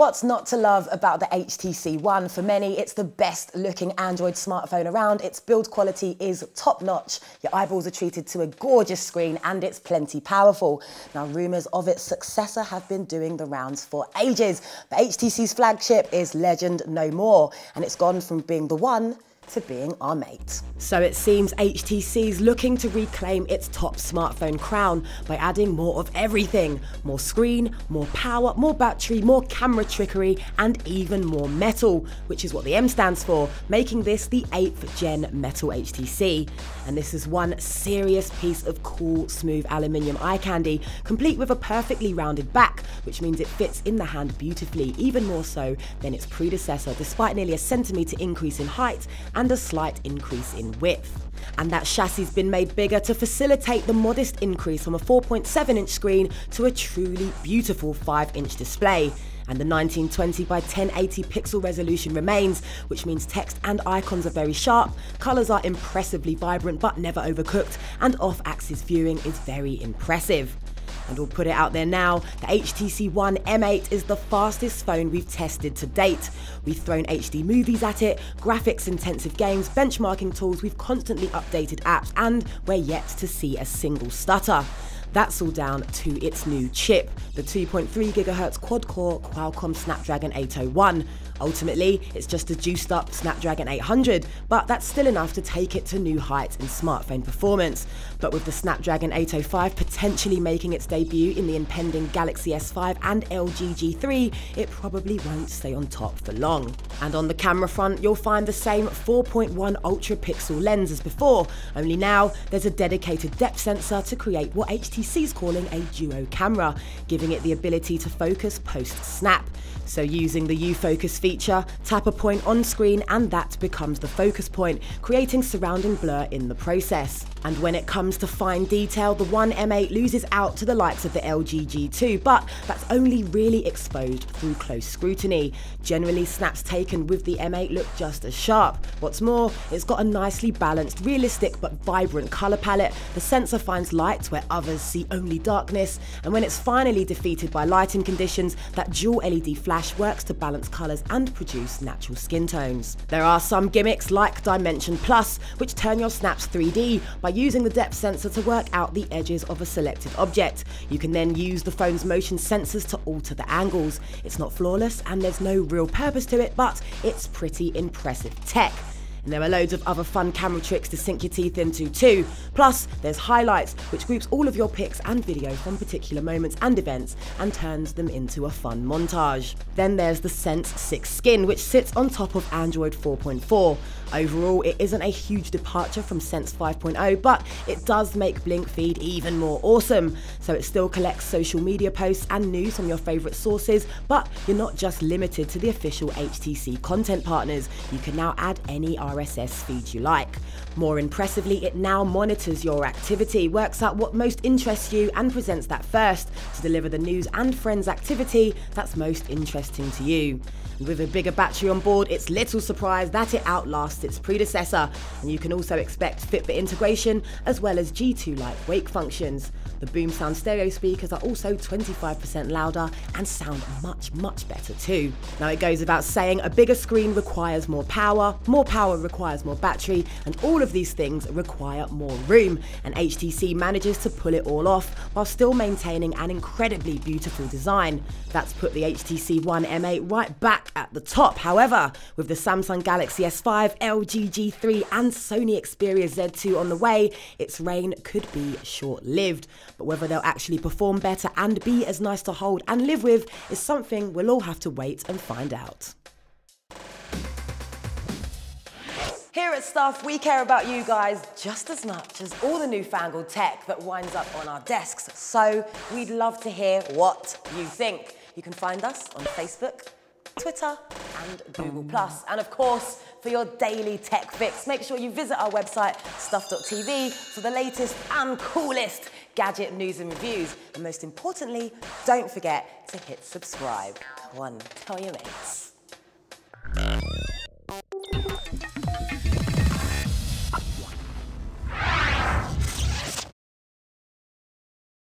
What's not to love about the HTC One? For many, it's the best looking Android smartphone around. Its build quality is top notch. Your eyeballs are treated to a gorgeous screen and it's plenty powerful. Now, rumours of its successor have been doing the rounds for ages, but HTC's flagship is legend no more, and it's gone from being the one to being our mate. So it seems HTC's looking to reclaim its top smartphone crown by adding more of everything. More screen, more power, more battery, more camera trickery, and even more metal, which is what the M stands for, making this the 8th gen metal HTC. And this is one serious piece of cool, smooth aluminium eye candy, complete with a perfectly rounded back, which means it fits in the hand beautifully, even more so than its predecessor, despite nearly a centimetre increase in height and a slight increase in width. And that chassis has been made bigger to facilitate the modest increase from a 4.7 inch screen to a truly beautiful 5 inch display. And the 1920 by 1080 pixel resolution remains, which means text and icons are very sharp, colours are impressively vibrant but never overcooked, and off axis viewing is very impressive. And we'll put it out there now the HTC One M8 is the fastest phone we've tested to date. We've thrown HD movies at it, graphics intensive games, benchmarking tools, we've constantly updated apps, and we're yet to see a single stutter. That's all down to its new chip, the 2.3 GHz quad core Qualcomm Snapdragon 801. Ultimately, it's just a juiced up Snapdragon 800, but that's still enough to take it to new heights in smartphone performance. But with the Snapdragon 805 potentially making its debut in the impending Galaxy S5 and LG G3, it probably won't stay on top for long. And on the camera front, you'll find the same 4.1 ultra pixel lens as before, only now there's a dedicated depth sensor to create what HTC is calling a duo camera, giving it the ability to focus post snap. So using the U-Focus feature, tap a point on screen and that becomes the focus point, creating surrounding blur in the process. And when it comes to fine detail, the One M8 loses out to the likes of the LG G2, but that's only really exposed through close scrutiny. Generally, snaps taken with the M8 look just as sharp. What's more, it's got a nicely balanced, realistic but vibrant colour palette. The sensor finds light where others see only darkness, and when it's finally defeated by lighting conditions, that dual LED flash works to balance colours and produce natural skin tones. There are some gimmicks like Dimension Plus, which turn your snaps 3D by using the depth sensor to work out the edges of a selected object. You can then use the phone's motion sensors to alter the angles. It's not flawless and there's no real purpose to it, but it's pretty impressive tech. And there are loads of other fun camera tricks to sink your teeth into too. Plus, there's highlights, which groups all of your pics and video from particular moments and events and turns them into a fun montage. Then there's the Sense 6 skin, which sits on top of Android 4.4. Overall, it isn't a huge departure from Sense 5.0, but it does make BlinkFeed even more awesome. So it still collects social media posts and news from your favourite sources, but you're not just limited to the official HTC content partners. You can now add any RSS feed you like. More impressively, it now monitors your activity, works out what most interests you, and presents that first to deliver the news and friends activity that's most interesting to you. With a bigger battery on board, it's little surprise that it outlasts its predecessor, and you can also expect Fitbit integration as well as G2-like wake functions. The BoomSound stereo speakers are also 25% louder and sound much, much better too. Now it goes without saying, a bigger screen requires more power, more power requires more battery, and all of these things require more room. And HTC manages to pull it all off while still maintaining an incredibly beautiful design. That's put the HTC One M8 right back at the top. However, with the Samsung Galaxy S5, LG G3, and Sony Xperia Z2 on the way, its reign could be short lived. But whether they'll actually perform better and be as nice to hold and live with is something we'll all have to wait and find out. Here at Stuff, we care about you guys just as much as all the newfangled tech that winds up on our desks. So we'd love to hear what you think. You can find us on Facebook, Twitter, and Google+. And of course, for your daily tech fix, make sure you visit our website, stuff.tv, for the latest and coolest gadget news and reviews. And most importantly, don't forget to hit subscribe. One, tell your mates.